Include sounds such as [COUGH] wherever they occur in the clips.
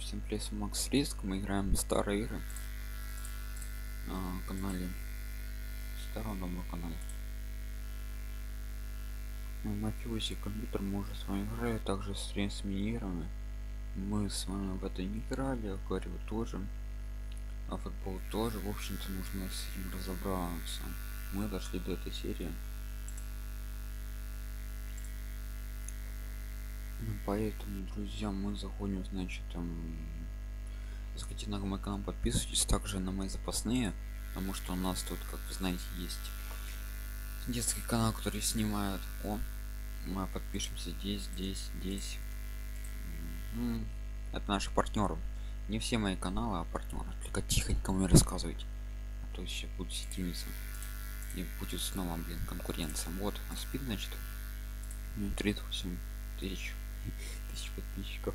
Всем привет, Макс Риск. Мы играем в старые игры на канале старом добром канале. Ну, Мафиози компьютер мы уже с вами играли, также с средствами играми. Мы с вами в это не играли, говорю тоже. А футбол тоже, в общем-то, нужно с этим разобраться. Мы дошли до этой серии. Ну, поэтому друзья мы заходим значит там заходите на мой канал подписывайтесь также на мои запасные потому что у нас тут как вы знаете есть детский канал который снимают. О мы подпишемся здесь здесь здесь. М, это наши партнеры. Не все мои каналы а партнеры. Только тихонько мне рассказывать а то еще будут стимиться и будет снова блин конкуренция. Вот а спит значит Ну, 38 тысяч [LAUGHS] тысяч подписчиков.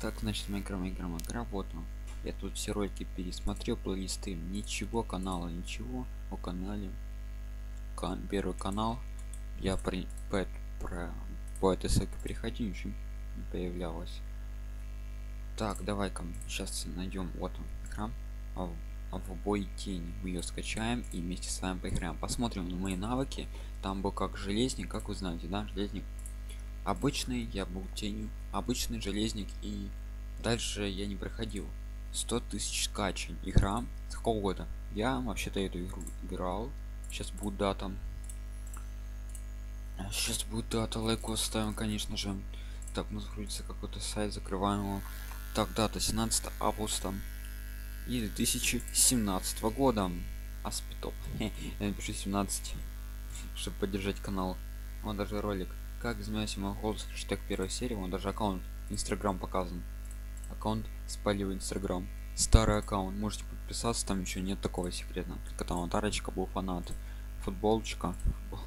Так значит мы играем играем игра вот он. Я тут все ролики пересмотрел плейлисты. Ничего канала ничего. О канале. Кан, первый канал. Я при по, про по этой ссылке переходи ничего не появлялось. Так давай-ка сейчас найдем. Вот он экран. А а в бой тени. Мы ее скачаем и вместе с вами поиграем. Посмотрим на мои навыки. Там был как железник как вы знаете да железник обычный я был тенью обычный железник и дальше я не проходил. 100 тысяч скачей игра с какого года? Я вообще-то эту игру играл. Сейчас будет дата. Сейчас будет дата лайк ставим конечно же. Так ну загрузится какой-то сайт закрываем его. Так дата 17 августа и 2017 года. Аспитоп [LAUGHS] я напишу 17 чтобы поддержать канал. Вот даже ролик как изменять мой голос хэштег первой серии он даже аккаунт инстаграм показан. Аккаунт спалил инстаграм. Старый аккаунт можете подписаться там еще нет такого секретного только там аватарочка был фанат. Футболочка. [LAUGHS]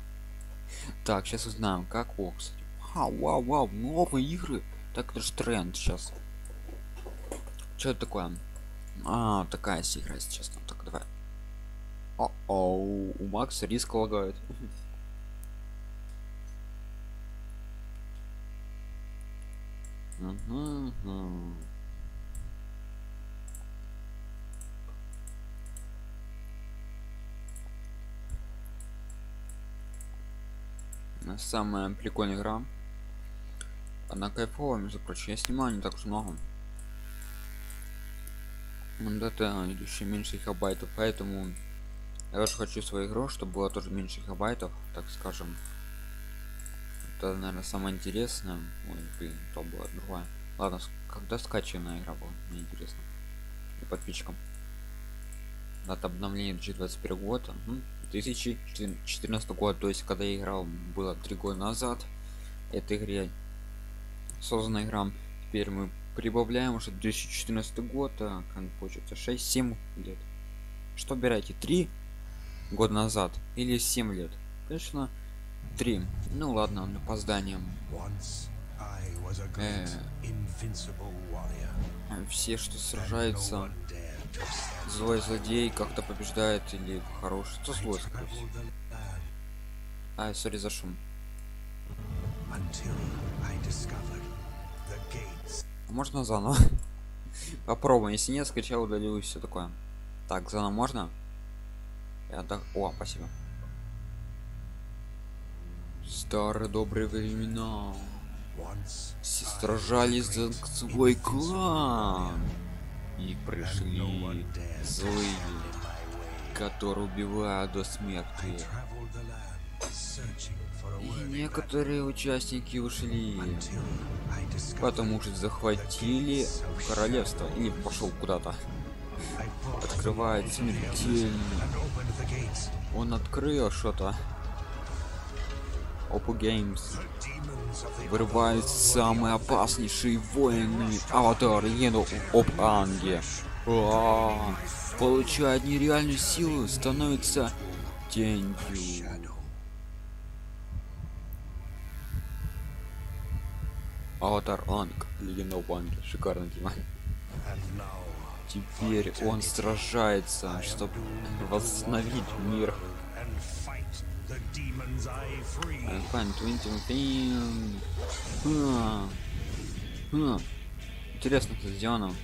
Так сейчас узнаем как о кстати. А, вау вау новые игры. Так это же тренд сейчас что это такое? А такая игра сейчас там так давай. О, -о у макса риск лагает [LAUGHS] Мгм. Э, Самая прикольная игра. Она кайфовая, между прочим. Я снимаю не так уж много. Вот это еще меньше гигабайтов, поэтому я тоже хочу свою игру, чтобы было тоже меньше гигабайтов, так скажем. Это, наверное, самое интересное. Ой, блин, то было другое. Ладно, когда скачанная игра была, мне интересно. И подписчикам. Дата обновления 2021 год. Мгм. 2014 год, то есть когда я играл, было три года назад. Этой игре создана игра. Теперь мы прибавляем уже 2014 год, а, получится 6-7 лет. Что выбираете? 3 года назад или 7 лет? Конечно, 3. Ну ладно, на опозданием. Э. Все, что сражаются, злой злодей как-то побеждает или хороший. Что злой, скорее А, сори за шум. Можно заново? [LAUGHS] Попробуем. Если нет, скачал, удалил и все такое. Так, заново можно? Я так. О, спасибо. Старые добрые времена. Все сражались за свой клан. И пришли злые, которые убивают до смерти. И некоторые участники ушли. Потому что захватили королевство или пошел куда-то. Открывает смертельный. Он открыл что-то. Oppo Games вырывает самые опаснейшие воины аватар еду об Анге. А, Получает нереальную силу, становится тенью. Аватар Анг, легенда об Анге, шикарно тема. Теперь он сражается, чтобы восстановить мир. And fight the demons I free. Fine, 20, 15. А, а. интересно это сделано.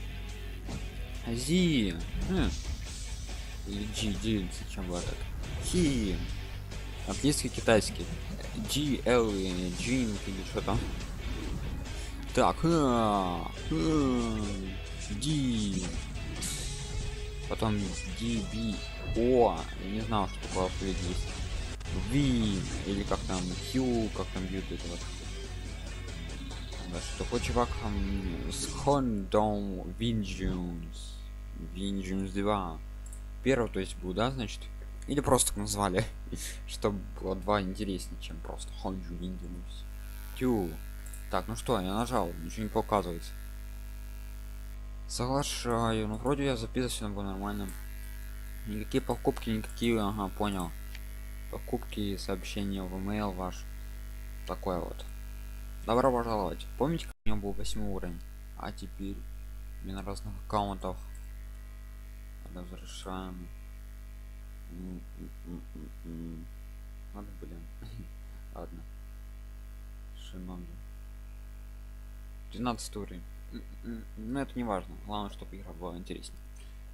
Зи. Хм. Или G, G, зачем было так? Хи. Английский, китайский. G, L, G или что там. Так. А, D. Потом D, B, O. Я не знал, что такое есть. V. Или как там Q, как там бьют это вот. Да, что такой чувак с Хондом Винджунс. Винджунс 2. Первый, то есть был, да, значит? Или просто так назвали, [LAUGHS] чтобы было два интереснее, чем просто Хонджу Винджунс. Тю. Так, ну что, я нажал, ничего не показывается. Соглашаю, ну вроде я записывался было нормально. Никакие покупки, никакие, ага, понял. Покупки, сообщения в email ваш. Такое вот. Добро пожаловать. Помните, как у меня был восьмой уровень? А теперь на разных аккаунтах разрешаем. Ладно, блин. [LAUGHS] Ладно. Шиноби. 12 уровень. Ну это не важно. Главное, чтобы игра была интереснее.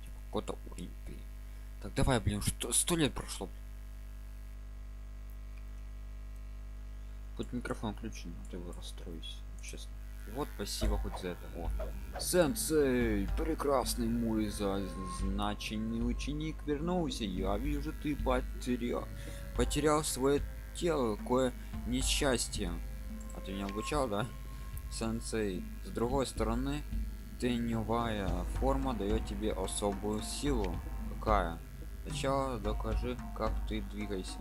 Типа, какой-то уровень. Блин. Так давай, блин, что сто лет прошло. Хоть микрофон включен, а то его расстроюсь, честно. Вот спасибо хоть за это. О. Сенсей, прекрасный мой зазначенный ученик вернулся. Я вижу, ты потерял, потерял свое тело, какое несчастье. А ты не обучал, да? Сенсей. С другой стороны, теневая форма дает тебе особую силу. Какая? Сначала докажи, как ты двигайся.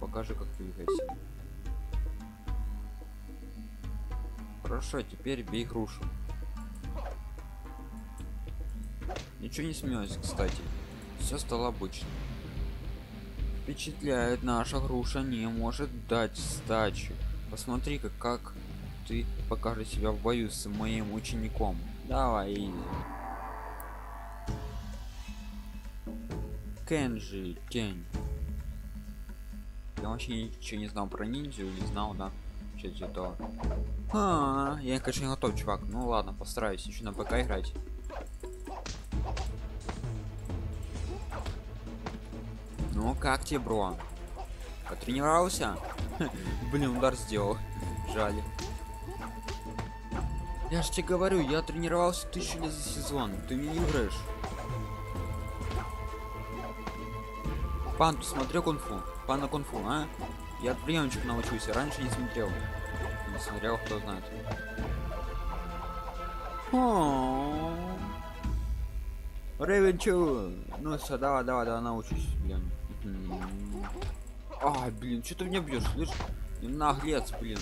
Покажи, как ты двигайся. Хорошо, теперь бей грушу. Ничего не смеюсь, кстати. Все стало обычно. Впечатляет, наша груша не может дать сдачу. Посмотри-ка, как ты покажешь себя в бою с моим учеником. Давай, изи. Кенджи, тень. Я вообще ничего не знал про ниндзю или знал, да? Что это? А, я, конечно, не готов, чувак. Ну ладно, постараюсь еще на ПК играть. Ну как тебе, бро? Потренировался? [LAUGHS] Блин, удар сделал. [LAUGHS] Жаль. Я же тебе говорю, я тренировался тысячу лет за сезон. Ты мне не играешь. Пан, ты смотрел кунг-фу? Пан на кунг-фу, а? Я приемчик научусь, раньше не смотрел. Не смотрел, кто знает. Ревенчу! Ну все, давай, давай, давай, научусь, блин. А, блин, что ты меня бьешь, слышь? Наглец, блин.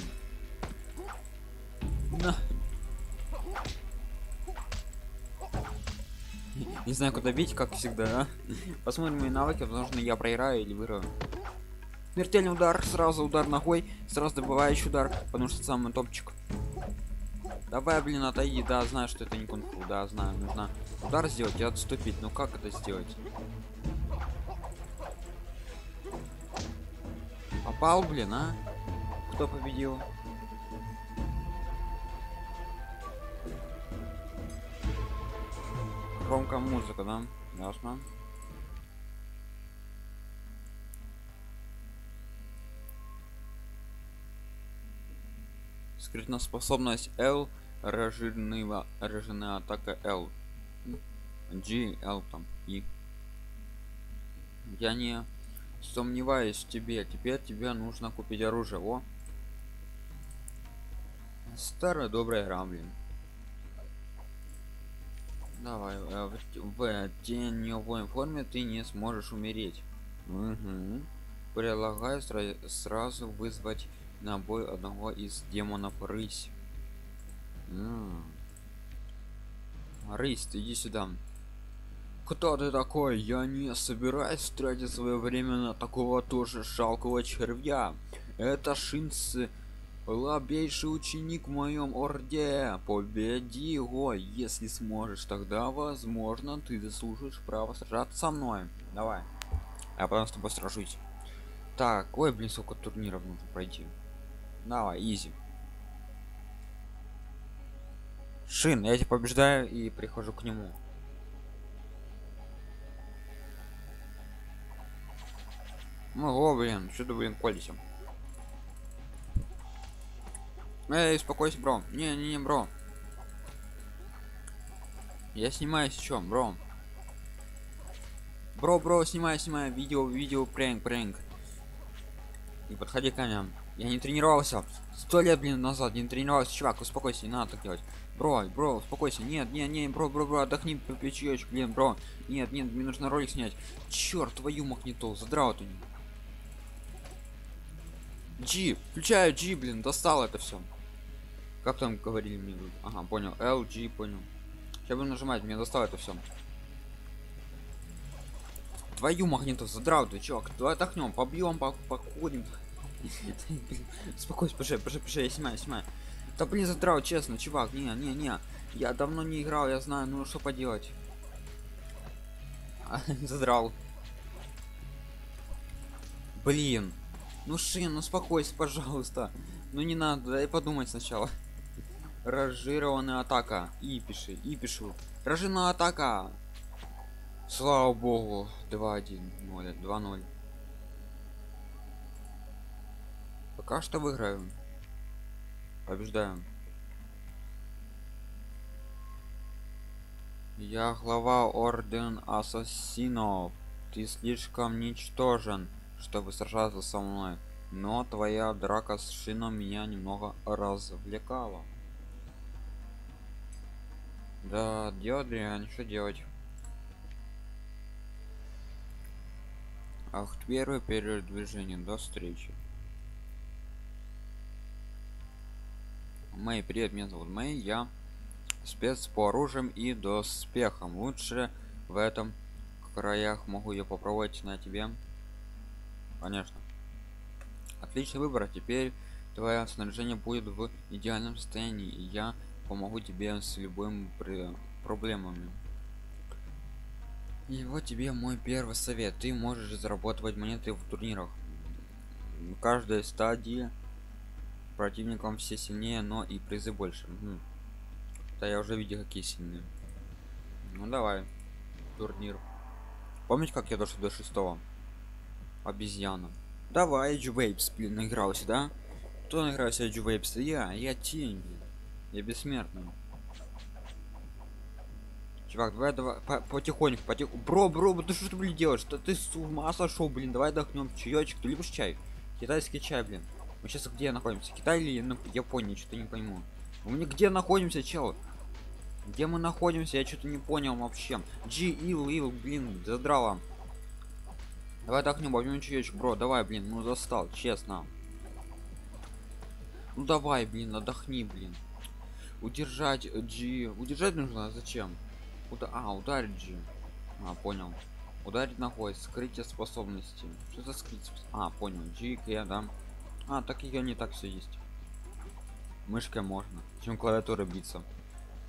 На. Не знаю, куда бить, как всегда, а? Посмотрим мои навыки, возможно, я проиграю или выиграю. Смертельный удар, сразу удар ногой, сразу добывающий удар, потому что самый топчик. Давай, блин, отойди, да, знаю, что это не кунг-фу, да, знаю, нужно удар сделать и отступить. Ну как это сделать? Попал, блин, а? Кто победил? Громкая музыка, да? Ясно. Скрытная способность L, рожирная, рожирная атака L. G, L там, И. Я не сомневаюсь в тебе. Теперь тебе нужно купить оружие. О. Старая добрая игра, блин. Давай, э, в, в теневой форме ты не сможешь умереть. Угу. Предлагаю сра сразу вызвать на бой одного из демонов рысь. М -м. Рысь, иди сюда. Кто ты такой? Я не собираюсь тратить свое время на такого тоже жалкого червя. Это Шинц, слабейший ученик в моем орде. Победи его, если сможешь. Тогда, возможно, ты заслужишь право сражаться со мной. Давай. Я потом с тобой сражусь. Так, ой, блин, сколько турниров нужно пройти. Давай, изи. Шин, я тебя побеждаю и прихожу к нему. Ну, о, блин, что ты, блин, колись? Эй, успокойся, бро. Не, не, не, бро. Я снимаю сейчас, бро. Бро, бро, снимай, снимай видео, видео, прэнк, прэнк. Не подходи ко мне. Я не тренировался. Сто лет, блин, назад не тренировался. Чувак, успокойся, не надо так делать. Бро, бро, успокойся. Нет, нет, нет, бро, бро, бро, отдохни по плечечку, блин, бро. Нет, нет, мне нужно ролик снять. Черт, твою магнитол, задрал ты. G, включаю G, блин, достал это все. Как там говорили мне? Ага, понял. L, G, понял. Сейчас буду нажимать, мне достал это все. Твою магниту задрал ты, чувак. Давай отдохнем, побьем, покурим. Спокойно, пожи, пожи, пожи, я снимаю, снимаю. Да блин, задрал, честно, чувак, не, не, не. Я давно не играл, я знаю, ну что поделать. [LAUGHS] задрал. Блин. Ну Шин, ну успокойся, пожалуйста. Ну не надо, дай подумать сначала. Разжированная атака. И пиши, и пишу. Рожена атака. Слава богу. 2-1. 0, 2-0. Пока что выиграю. Побеждаем. Я глава Орден Ассасинов. Ты слишком ничтожен чтобы сражаться со мной но твоя драка с шином меня немного развлекала да делать дрянь что делать ах первое передвижение до встречи Мэй, привет, меня зовут Мэй, я спец по оружием и доспехам. Лучше в этом краях могу я попробовать на тебе? Конечно. Отличный выбор. А теперь твое снаряжение будет в идеальном состоянии и я помогу тебе с любыми проблемами. И вот тебе мой первый совет. Ты можешь зарабатывать монеты в турнирах. В каждой стадии противникам все сильнее но и призы больше. Угу. да я уже видел какие сильные. Ну давай. Турнир. Помните как я дошел до шестого? Обезьяна. Давай джувейпс блин наигрался да? Кто наигрался джувейпс я я тень. Блин. я бессмертный. Чувак давай давай по потихоньку потихоньку бро бро ты что блин делаешь? Что ты с ума сошел блин давай отдохнем. Чаечек ты любишь чай? Китайский чай блин мы сейчас где находимся китай или на японии что-то не пойму мы где находимся чел где мы находимся я что-то не понял вообще g ил ил блин задрала Давай отдохнем, возьмем чаечек, бро, давай, блин, ну застал, честно. Ну давай, блин, отдохни, блин. Удержать G. Удержать нужно, а зачем? Уда а, ударить G. А, понял. Ударить ногой, скрытие способности. Что за скрытие? А, понял. G, K, да. А, так ее не так все есть. Мышкой можно. Чем клавиатуры биться.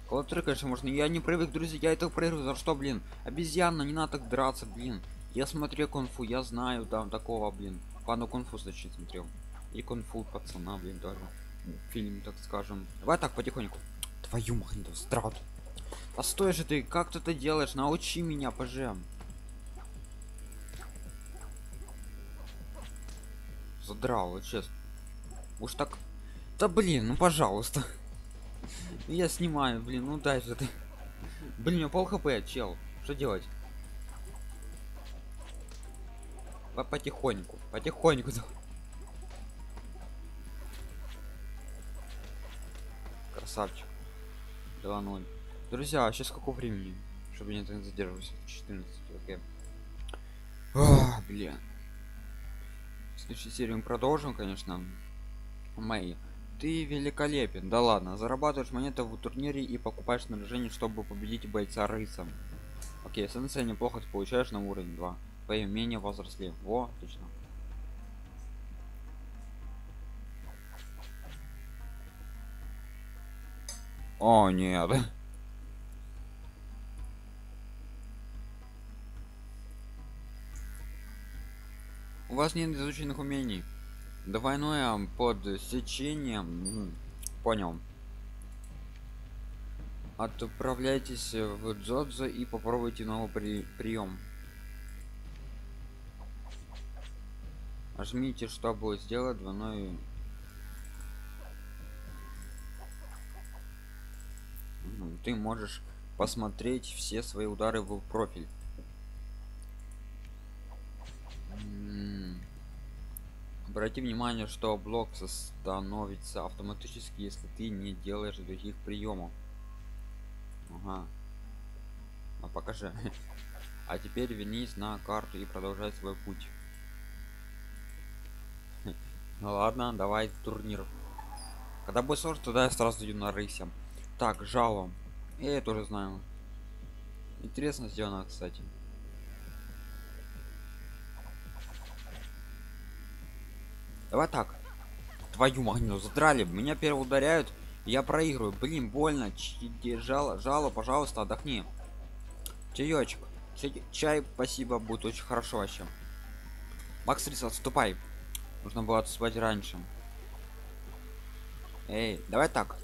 Клавиатуры, конечно, можно. Я не привык, друзья, я это проигрываю. За что, блин? Обезьяна, не надо так драться, блин. Я смотрел кунфу, я знаю там такого, блин. Пану кунфу значит смотрел. И кунфу пацана, блин, даже. Фильм, так скажем. Давай так потихоньку. Твою махниту, страут. А стой же ты, как ты это делаешь? Научи меня, пожем. Задрал, вот честно. Уж так. Да блин, ну пожалуйста. Я снимаю, блин, ну дай ты. Блин, у меня пол хп, чел. Что делать? по потихоньку потихоньку красавчик 2-0 друзья а сейчас какого времени чтобы не так задерживаться 14 окей. Бля в следующей серии мы продолжим конечно. Мои ты великолепен. Да ладно зарабатываешь монеты в турнире и покупаешь снаряжение чтобы победить бойца рыцем окей сенсей неплохо ты получаешь на уровень 2 твои умения возросли. Во отлично. О нет у вас нет изученных умений. Двойное под сечением понял. Отправляйтесь в Дзодзо и попробуйте новый при... прием. Нажмите, чтобы сделать двойной Мгм, ты можешь посмотреть все свои удары в профиль обрати внимание что блок становится автоматически если ты не делаешь других приемов. Ага. А покажи. [LAUGHS] А теперь вернись на карту и продолжай свой путь. [LAUGHS] Ну ладно давай турнир. Когда будет сложно тогда я сразу иду на рыся так жало я это уже знаю. Интересно сделано кстати давай так. Твою магниту задрали меня первый ударяют. Я проигрываю. Блин больно. Ч- жало пожалуйста отдохни. Чаечек чай, спасибо будет очень хорошо вообще. Макс Рис, отступай. Нужно было отступать раньше. Эй давай так.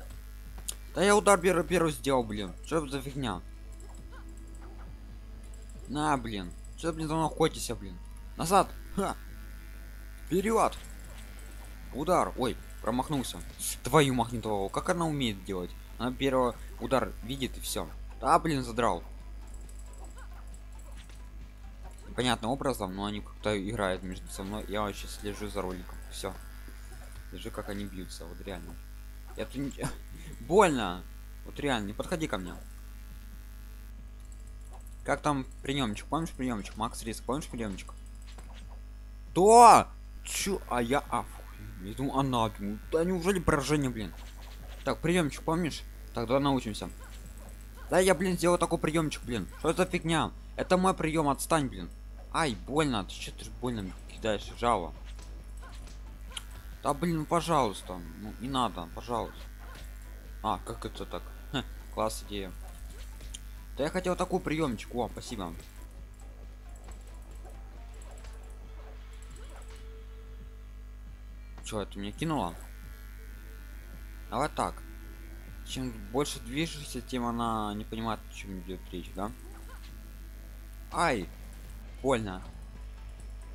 Да я удар первый, первый сделал блин. Что за фигня? На блин. Что блин за мной охотитесь блин? Назад. Ха! вперед удар ой промахнулся. Твою магнитового как она умеет делать? Она первый удар видит и все да блин задрал. Понятным образом но они как-то играют между собой я вообще слежу за роликом. Все слежу как они бьются. Вот реально. Я тут [LAUGHS] больно! Вот реально не подходи ко мне. Как там приемчик помнишь приемчик макс риск помнишь приемчик то чё? А я а фу, я думаю она думаю, да неужели поражение блин? Так приемчик помнишь? Тогда научимся. Да я блин сделал такой приемчик блин. Что это фигня? Это мой прием отстань блин. Ай больно ты что ты больно кидаешь жало? Да блин ну пожалуйста ну не надо пожалуйста. А как это так? Хе, класс идея. Да я хотел такой приемчик о спасибо Чё, это мне кинуло? А вот так. Чем больше движешься, тем она не понимает, о чем идет речь, да? Ай! Больно.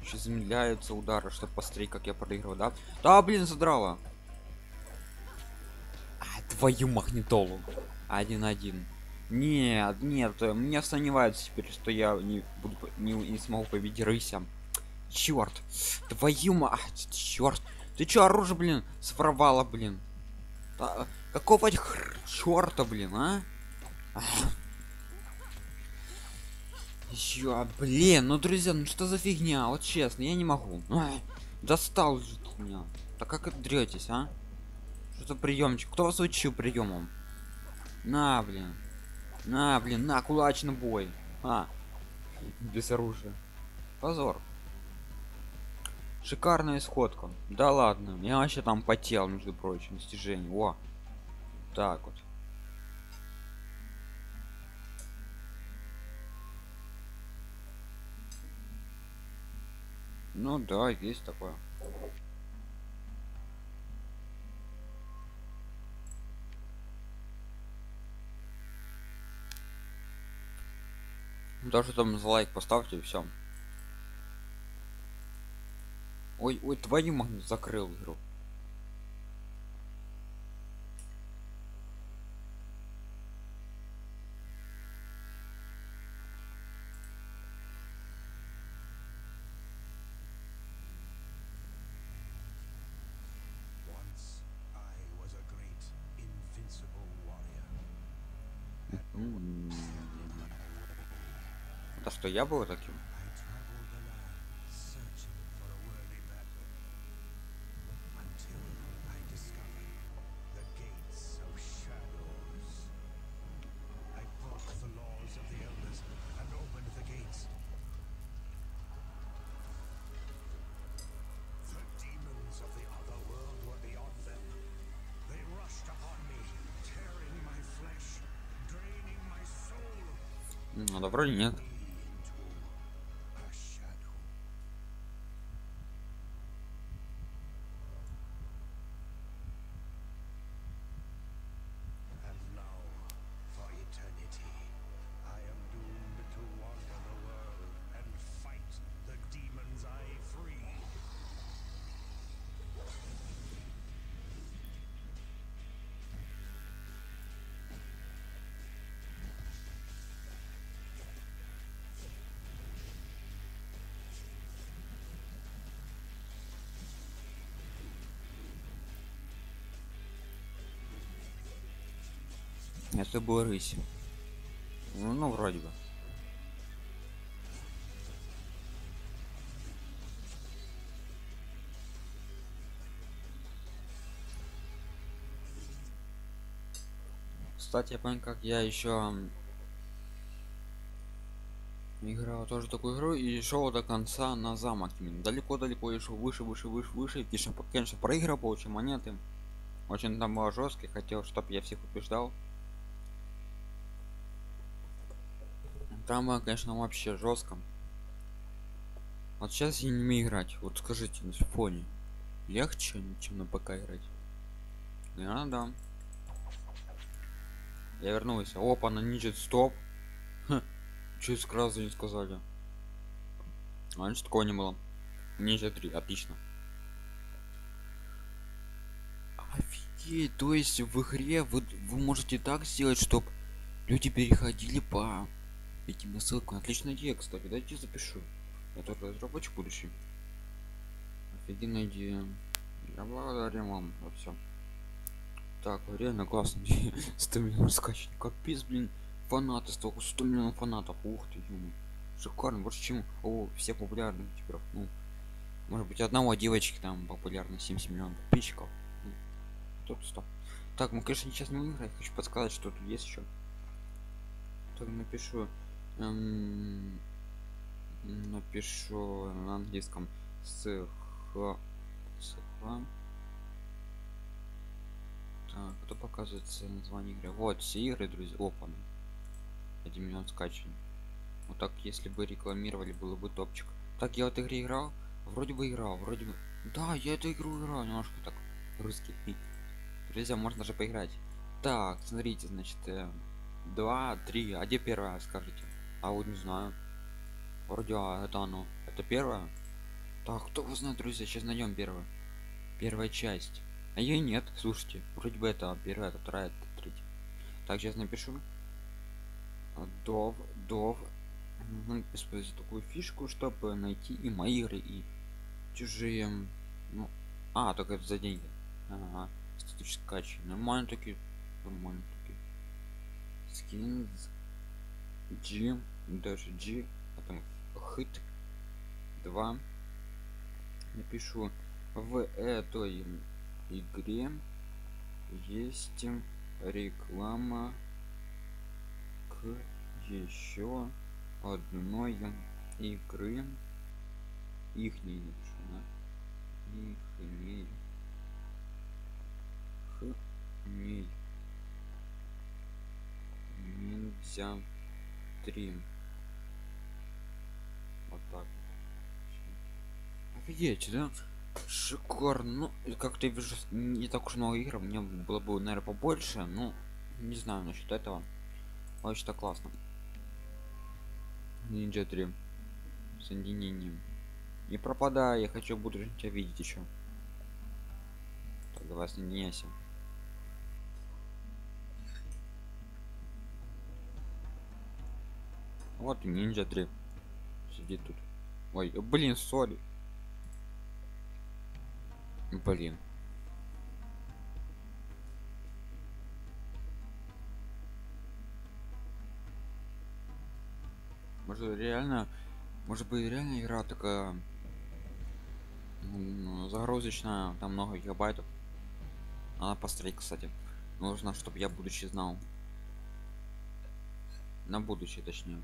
Еще замедляются удары, чтобы посмотреть, как я проигрываю, да? Да, блин, задрала. А, твою магнитолу. Один-один. Нет, нет, э, мне сомневаются теперь, что я не буду не, не смогу победить рыся. Черт, твою мать, черт. Ты чё, оружие, блин, своровала, блин? Да, какого черта, блин, а? Еще, блин, ну друзья, ну что за фигня? Вот честно, я не могу. Достал же ты меня. Так как это дретесь, а? Что за приемчик? Кто вас учил приемом? На, блин. На, блин, на, кулачный бой. А. Без оружия. Позор. Шикарная исходка. Да ладно, я вообще там потел, между прочим, достижение. О. Так вот. Ну да, есть такое. Даже там за лайк поставьте и все. Ой, ой, твою магнит закрыл игру. Это что, я был таким? Вроде нет. Это был рысь. Ну, ну, вроде бы. Кстати, я помню, как я еще играл тоже такую игру и шел до конца на замок далеко-далеко и шел выше выше выше выше конечно конечно проиграл получил монеты очень там было жестко хотел чтобы я всех убеждал там конечно вообще жестко вот сейчас я не умею играть. Вот скажите на фоне легче чем на ПК играть? Да да. Я вернулся. Опа на ниже стоп. Чуть сразу не сказали. Раньше такого не было. Ниже 3 отлично. Офигеть то есть в игре вы, вы можете так сделать чтобы люди переходили по этим ссылкам отличная идея кстати. Дайте запишу. Я только разработчик будущий. Офигенная идея. Я благодарен вам за все так реально классно. [LAUGHS] 100 миллионов скачиваний капец блин. Фанаты столько 100 миллионов фанатов. Ух ты ему шикарно. Больше чем о все популярных теперь ну может быть одного девочки там популярно 70 миллионов подписчиков. Ну, тут 100 так мы конечно сейчас не выиграем хочу подсказать что тут есть еще так напишу эм, напишу на английском. С х с так, кто показывается название игры? Вот все игры друзья. Опа. 1 миллион скачиваний вот так если бы рекламировали было бы топчик. Так я в этой игре играл. Вроде бы играл вроде бы. Да я эту игру играл немножко так русский. Друзья можно же поиграть. Так смотрите значит э, два три. А где первая скажите а вот не знаю. Вроде а, это оно. Это первое? Так кто вы знает друзья? Сейчас найдем первую первая часть. А ее нет. Слушайте вроде бы это первая это вторая это третья так сейчас напишу. Дов дов. Использую такую фишку чтобы найти и мои игры и чужие ну а только это за деньги. Ага. статическое качество нормально таки нормально таки скинс g даже g потом хит 2 напишу в этой игре есть реклама еще одной игры. Их не напишу, их не ней. Нельзя три вот так офигеть да? Шикарно. Ну как ты вижу не так уж много игр мне было бы наверное побольше ну не знаю насчет этого. Так классно. Ninja 3 соединением. Не пропадай я хочу буду тебя видеть еще так давай соединяйся вот и Ninja 3 сидит тут. Ой блин сори. Блин. Может реально может быть реально игра такая загрузочная там много гигабайтов. Надо посмотреть кстати. Нужно чтобы я будучи знал. На будущее точнее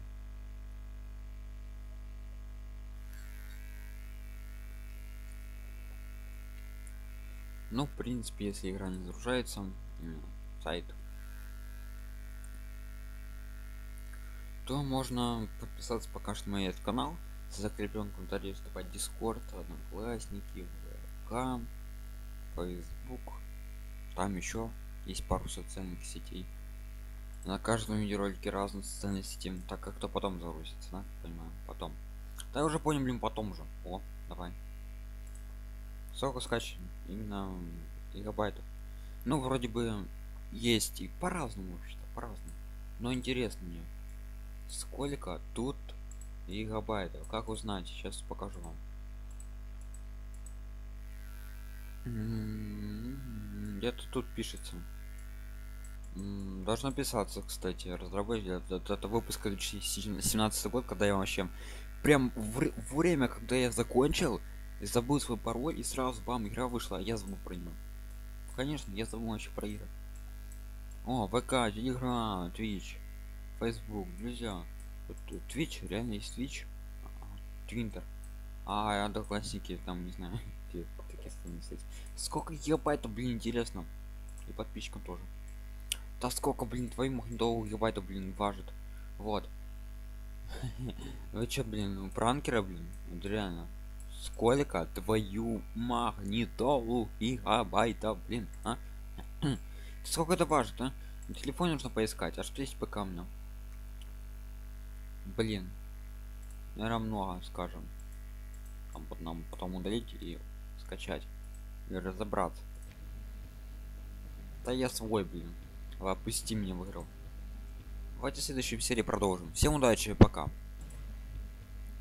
ну в принципе если игра не загружается сайт то можно подписаться пока что на этот канал. Закреплен комментарий вступать дискорд одноклассники вк facebook там еще есть пару социальных сетей. На каждом видеоролике разные социальные сети так как то потом загрузится да? понимаю потом. Да уже понял блин потом же о давай сколько скачиваем именно гигабайтов ну вроде бы есть и по-разному что по-разному. Но интересно мне сколько тут гигабайтов как узнать? Сейчас покажу вам. Где-то тут пишется. Должно писаться кстати разработчик это, это выпуск 2017 год когда я вообще прям в время когда я закончил забыл свой пароль и сразу бам игра вышла я забыл про нее конечно я забыл вообще про игры. О вк телеграм twitch facebook друзья. Twitch реально есть twitch твинтер а одноклассники там не знаю [LAUGHS] сколько гигабайта блин интересно. И подписчикам тоже. Да сколько блин твоим магнитовых гигабайта блин важит вот. [LAUGHS] Вы чё блин пранкера блин? Реально сколько твою магнитолу гигабайта блин а? [CLEARS THROAT] Сколько это важит а? На телефоне нужно поискать а что есть по камням блин наверное много скажем. Там нам потом удалить и скачать и разобраться. Да я свой блин. Опусти меня в игру давайте в следующей серии продолжим. Всем удачи пока